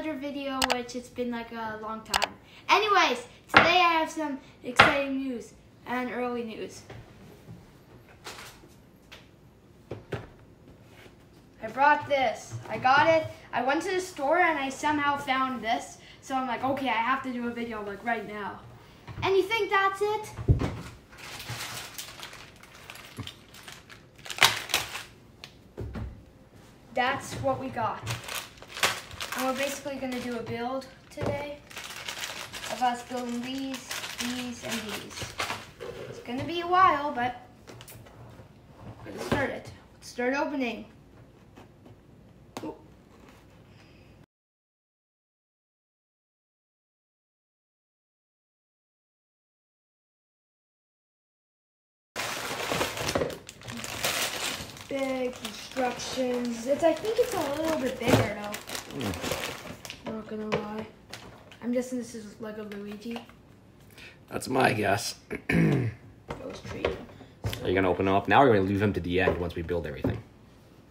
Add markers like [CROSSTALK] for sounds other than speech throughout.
another video, which it's been like a long time. Anyways, today I have some exciting news and early news. I brought this. I got it. I went to the store and I somehow found this. So I'm like, okay, I have to do a video like right now. And you think that's it? That's what we got. And we're basically gonna do a build today of us building these, these, and these. It's gonna be a while, but we're gonna start it. Let's start opening. Ooh. Big instructions. It's I think it's a little bit bigger though. Not gonna lie. I'm guessing this is like a Luigi. That's my guess. [CLEARS THROAT] Illustrated. Are you gonna open them up now, or are you gonna leave them to the end once we build everything?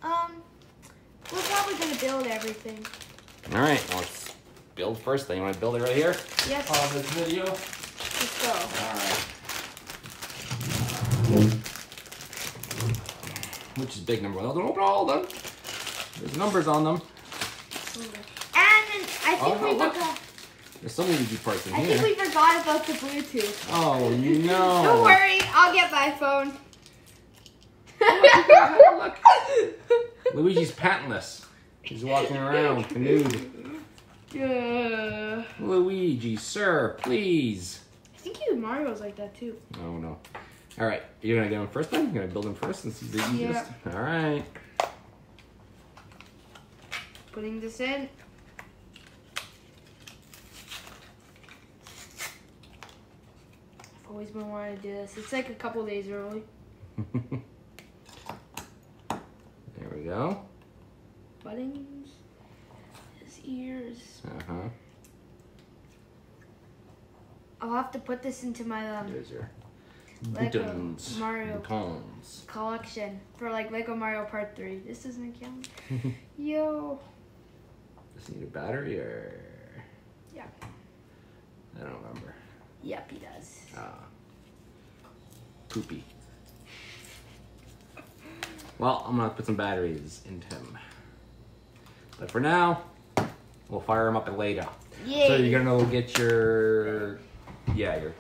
Um, we're probably gonna build everything. All right, well, let's build first. Then you want to build it right here Yes, on this video. let's go. All right. Which is big number one? Don't open all of them. There's numbers on them. And I think Oh, we look. forgot. There's so many parts in I here. think we forgot about the Bluetooth. Oh no! [LAUGHS] Don't worry, I'll get my phone. Look. [LAUGHS] Luigi's patentless. He's walking around canoed. Yeah. Luigi, sir, please. I think even Mario's like that too. Oh no. All right, you're gonna get him first then. You're gonna build him first since he's the easiest. All right. Putting this in. Always been wanting to do this. It's like a couple days early. [LAUGHS] there we go. Buttons. His ears. Uh huh. I'll have to put this into my um, There's your a. Mario. Buttons. collection for like Lego Mario Part 3. This doesn't count. [LAUGHS] Yo. Does he need a battery or? Yeah. I don't remember. Yep, he does. Ah. Poopy. Well, I'm gonna put some batteries into him. But for now, we'll fire him up later. Yay. So you're gonna go get your, yeah, your.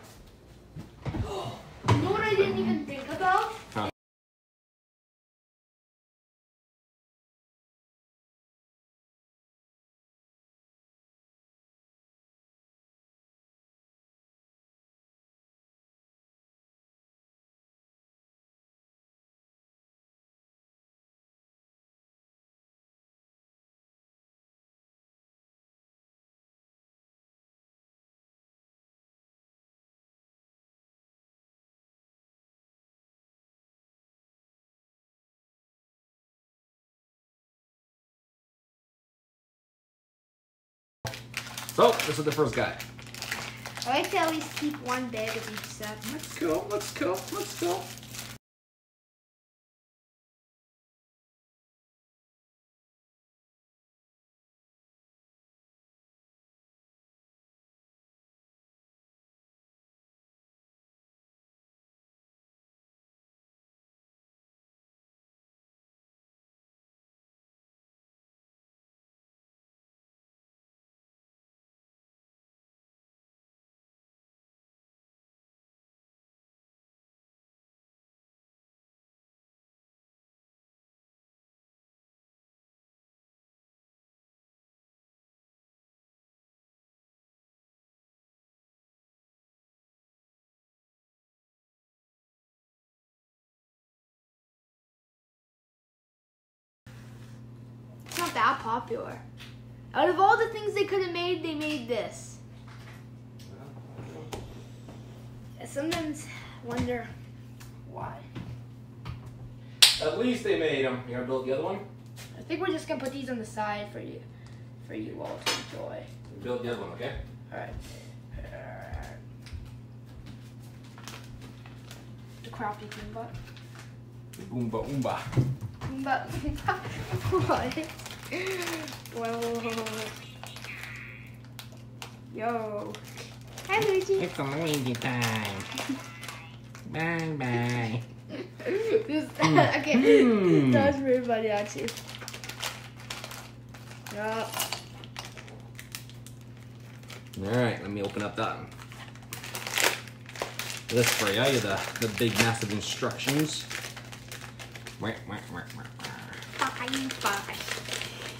So this is the first guy. I like to at least keep one bag of each set. Let's go. Let's go. Let's go. Not that popular. Out of all the things they could have made, they made this. I sometimes wonder why. At least they made them. You gonna build the other one? I think we're just gonna put these on the side for you, for you all to enjoy. Build the other one, okay? All right. The crafty Goombot. The Goomba Oomba. Goomba. [LAUGHS] what? Whoa. Yo. Hi, Luigi. It's a Luigi time. Bye bye. this, [LAUGHS] okay, Mm. that was very funny actually. Yeah. All right, let me open up that. This for you, you the the big massive instructions. Wah, wah, wah, wah, wah. Bye, bye.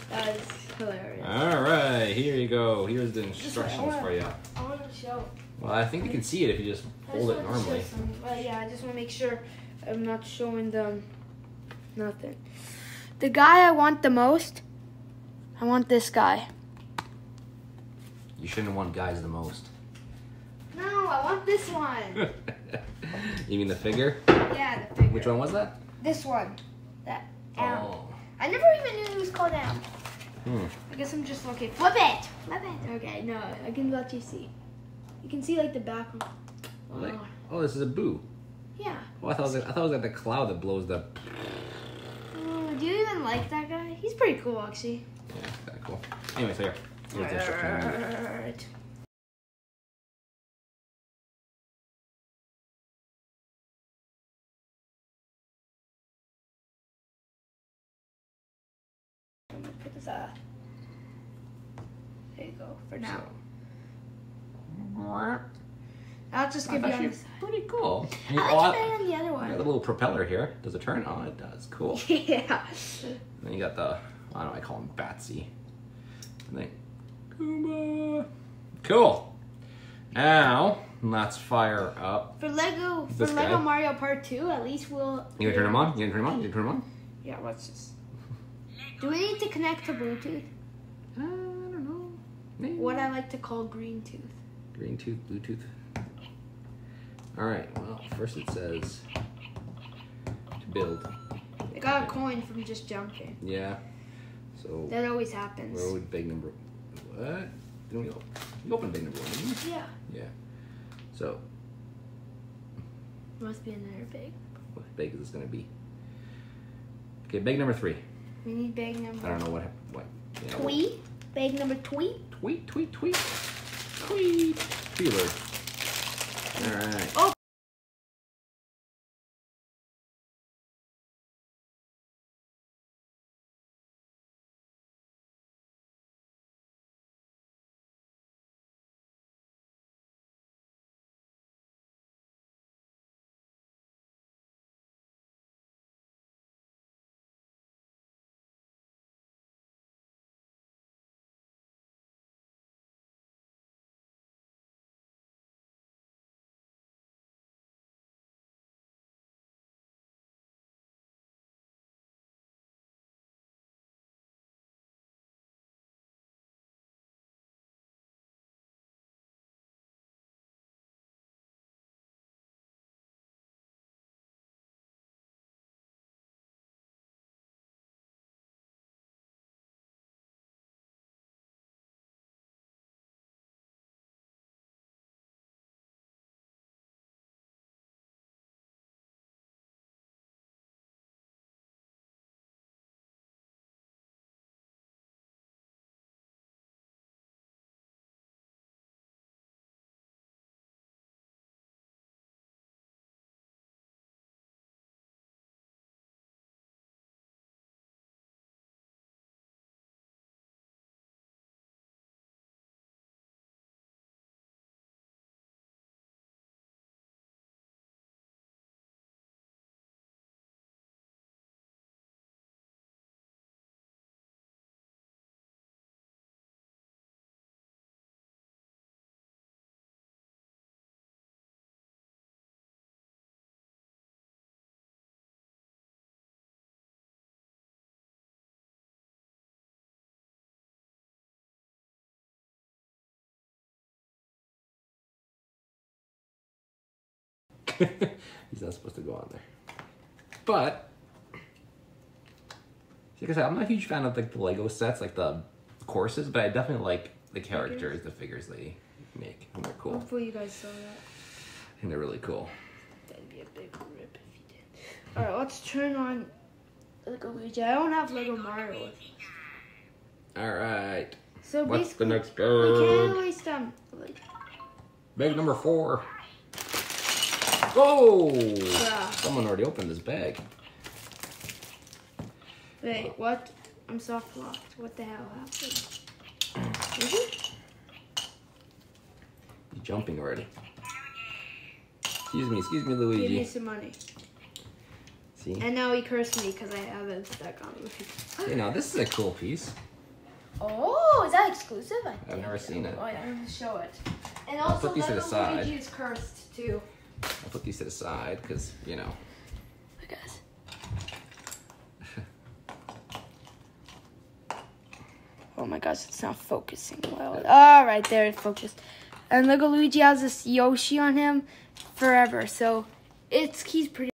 That is hilarious. All right, here you go. Here's the wait, I instructions wanna- for you. I want to show. Well, I think you can see it if you just hold just it normally. some- But yeah, I just want to make sure I'm not showing them nothing. The guy I want the most, I want this guy. You shouldn't want guys the most. No, I want this one. [LAUGHS] you mean the figure? yeah, the figure. Which one was that? This one. That M. Oh. I never even knew it was called M. Hmm. I guess I'm just okay. Flip it. Flip it. Okay, no, I can let you see. You can see like the background. Like, oh, this is a boo. Yeah. Oh, I thought it was like, I thought it was like the cloud that blows the. Oh, do you even like that guy? He's pretty cool, actually. Yeah, kind of cool. Anyway, so here. Here's the uh there you go for now. So. I'll just give you on this. pretty cool. I You- like oh, better than the other you one. got the little propeller here. Does it turn? Oh, it does. Cool. [LAUGHS] yeah. Then you got the, I don't know, I call him Batsy. And then, Goomba. Cool. Now, let's fire up. For Lego for Lego guy? Mario Part Two, at least we'll You gonna turn him on? You gonna turn him on? You gonna turn him on? Yeah, watch this. Do we need to connect to Bluetooth? Uh, I don't know. Maybe. What I like to call green tooth. Green tooth, Bluetooth. All right. Well, first it says to build. I got a coin from just jumping. Yeah. So That always happens. road big number. What? Didn't we open? You opened big number one, didn't you? Yeah. Yeah. So Must be another big. what big is this gonna be? Okay, big number three. We need big number. I don't know what hap- what. You know, Tweet. Big number tweet. Tweet, tweet, tweet, tweet. Tweeler. All right. Oh. [LAUGHS] He's not supposed to go on there. But like I said, I'm not a huge fan of like the Lego sets, like the courses, but I definitely like the characters, the figures they make. And they're cool. Hopefully you guys saw that. I think they're really cool. That'd be a big rip if you did. Alright, let's turn on Lego Luigi. I don't have Lego Mario. All right. So What's the basically, next we can't bag? waste um. Like, Bag number four. Whoa! Yeah. Someone already opened this bag. wait, what? I'm soft locked. What the hell happened? Is it? You jumping already? Excuse me, excuse me, Luigi. Give me Luigi. some money. See? And now he cursed me because I have it stuck on me. [LAUGHS] Hey, now this is a cool piece. Oh, is that exclusive? I I've never so. seen it. Oh yeah, I'm gonna show it. And I'll also, put these to the Lego side. Luigi is cursed too. I'll put these to the side because you know. Look guys. [LAUGHS] Oh my gosh, it's not focusing well. All right, there it focused. And Lego Luigi has this Yoshi on him forever, so it's he's pretty.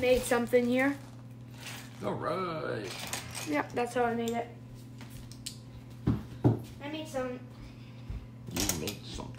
Made something here. All right. Yep, that's how I made it. I made some You made something.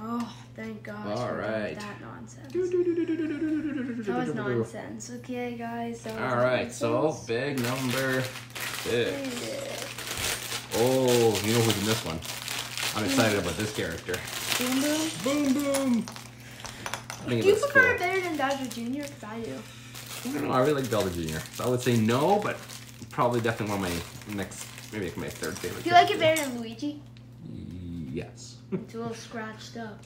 Oh, thank gosh. we're All done with right. That nonsense. That That was nonsense. Okay, guys. That was All right, so big number six. Oh, you know who's in this one? I'm excited about this character. Boom boom. Boom boom. Do you prefer cool. it better than Bowser Jr.? Because I do. I don't know. I really like Zelda Jr. So I would say no, but probably definitely one of my next, maybe like my third favorite. Do you like it better than Luigi? Yes. It's a little scratched up.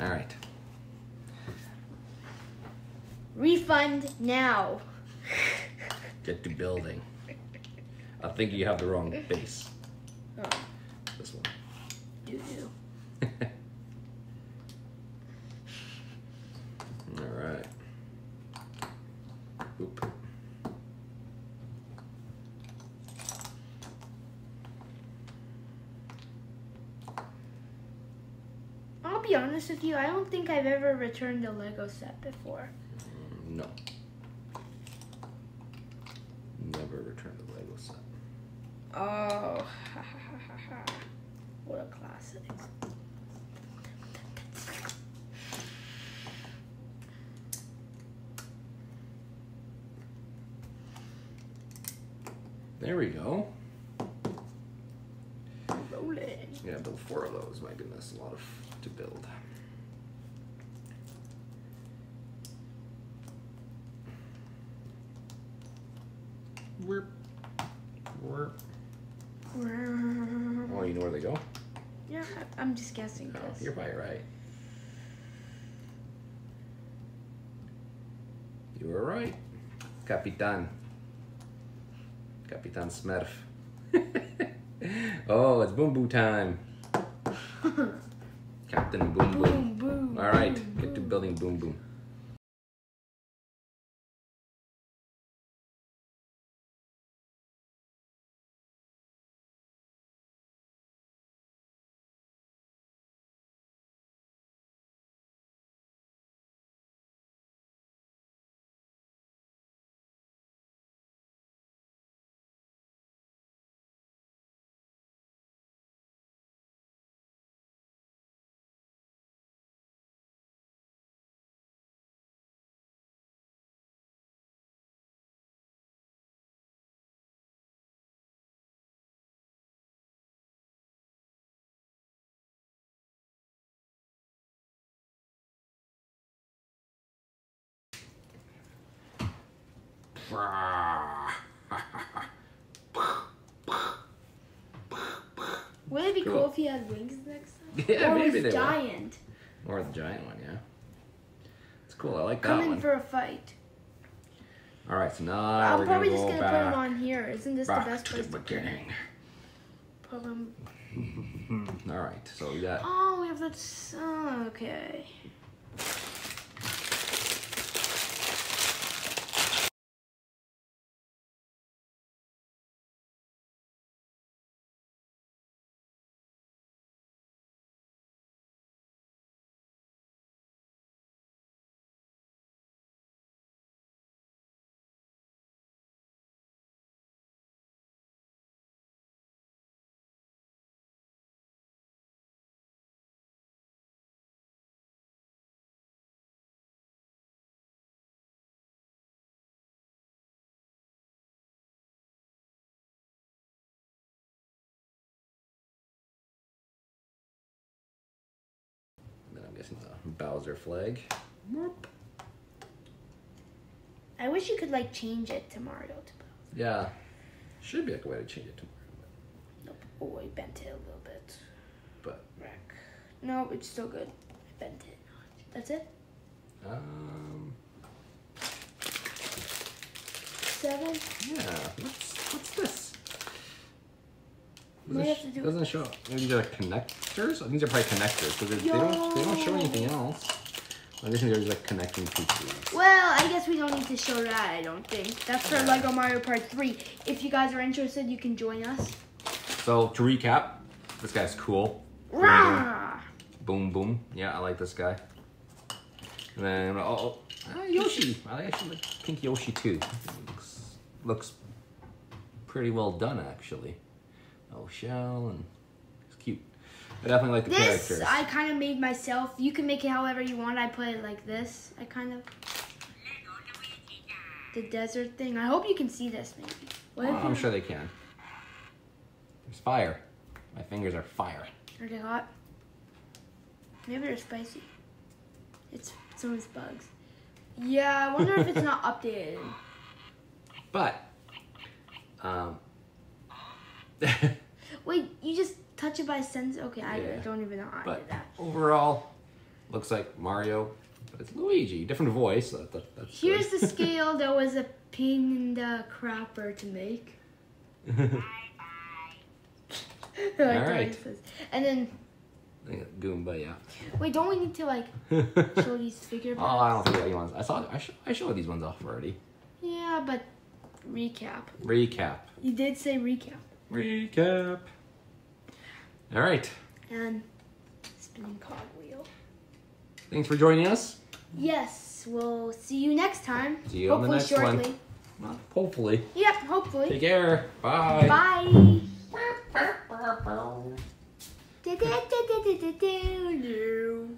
All right. Refund now. Get to building. I think you have the wrong base. Oh, This one. do do. [LAUGHS] All right. Oop. I'll be honest with you. I don't think I've ever returned a Lego set before. Mm, no. Never return the Lego set. Oh, what a classic. There we go. Rolling. Yeah, build four of those. My goodness, a lot of to build. Warp. Warp. Oh, you know where they go? Yeah, I- I'm just guessing. No, 'cause- you're probably right. You were right. Capitan. Capitan Smurf. [LAUGHS] oh, it's boom boom time. [LAUGHS] Captain Boom Boom. boom, boom. All right, boom, get to building Boom Boom. [LAUGHS] Would it be cool, Cool. if he had wings next time? [LAUGHS] Yeah, or maybe they will. giant. Or the giant one, yeah. It's cool. I like that Come in one. for a fight. All right, so now I'm we're probably gonna just go gonna put him on here. Isn't this the best place to beginning. Put him? [LAUGHS] All right, so we got Oh, we have that. Oh, okay. The Bowser flag. I wish you could like change it tomorrow to Mario to Yeah, should be like a way to change it tomorrow. Nope. Oh, I bent it a little bit. But Wreck. No, it's still good. I bent it. That's it. um, Seven. yeah, what's what's this? Might Does have it to do- doesn't show. Maybe these are connectors. I think they're probably connectors because they, they don't they don't show anything else. I guess they're just like connecting pieces. Well, I guess we don't need to show that. I don't think that's for Yeah. Lego Mario Part Three. If you guys are interested, you can join us. So to recap, this guy's cool. Rah! Boom boom. Yeah, I like this guy. And then oh, oh uh, Yoshi. I actually like Pink Yoshi too. Looks looks pretty well done actually. Oh, shell and it's cute. I definitely like the This characters. I kind of made myself. You can make it however you want. I put it like this. I kind of the desert thing. I hope you can see this maybe. What Oh, I'm you- sure they can. There's fire. My fingers are fire. Are they hot? Maybe they're spicy. It's some of bugs. Yeah, I wonder if it's not [LAUGHS] updated. But, um, [LAUGHS] Wait, you just touch it by sense? Okay, I Yeah. don't even know how I but did that. overall, looks like Mario, but it's Luigi. Different voice. That, that's Here's good. the [LAUGHS] scale that was a pain in the crapper to make. Like All right. And then, Goomba, yeah. wait, don't we need to like [LAUGHS] show these figure Oh, I don't think that ones. I saw. I, sh- I showed these ones off already. Yeah, but recap. Recap. You did say recap. Recap. All right. And spinning cogwheel. Thanks for joining us. Yes, we'll see you next time. See you on the hopefully next one. shortly. Well, hopefully. Yep, hopefully. Take care. Bye. Bye. Da-da-da-da-da-da-da.